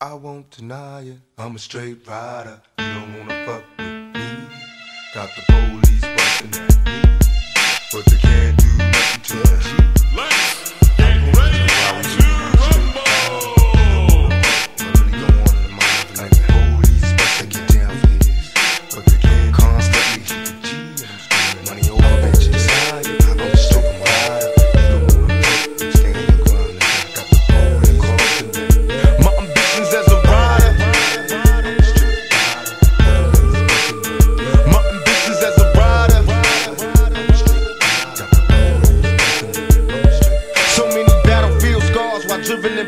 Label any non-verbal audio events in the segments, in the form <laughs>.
I won't deny it. I'm a straight rider. You don't wanna fuck with me. Got the police.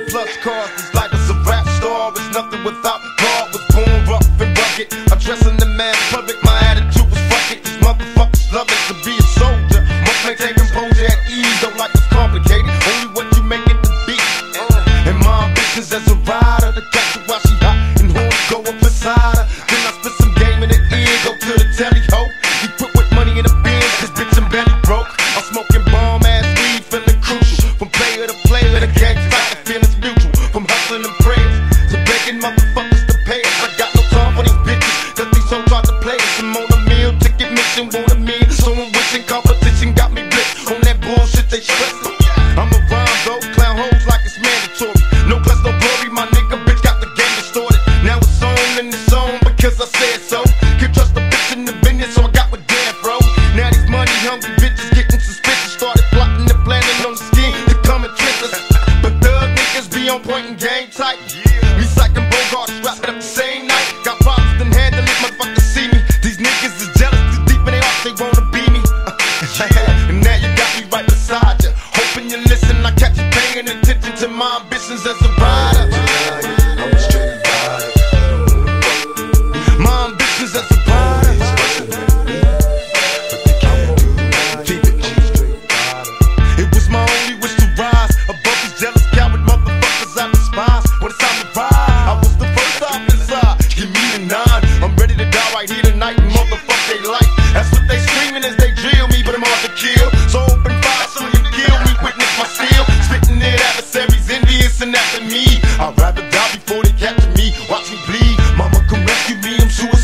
plus cars. This life is a rap star. It's nothing without God. Was born rough and rugged. Addressing the man public. My attitude was fuck it. These motherfuckers love it to be right. Yeah. Recycling Bogart, strapped up the same night. Got problems, then handle it, motherfuckers see me. These niggas is jealous, too deep in their hearts, they wanna be me. Uh, <laughs> yeah. and now you got me right beside you. Hoping you listen, I catch you paying attention to my ambitions as a rider. Yeah, chasing after me. I'd rather die before they capture me. Watch me bleed. Mama, come rescue me. I'm suicidal.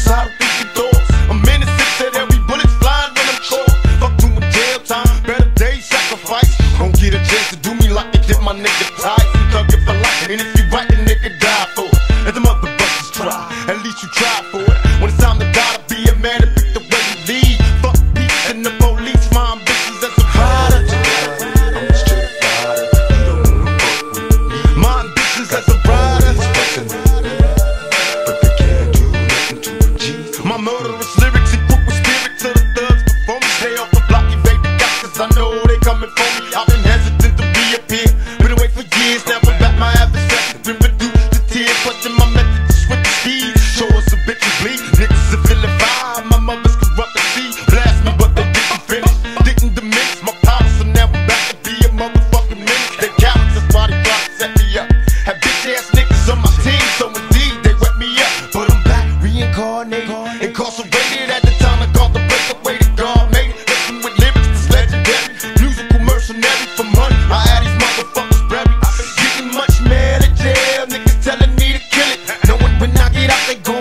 they go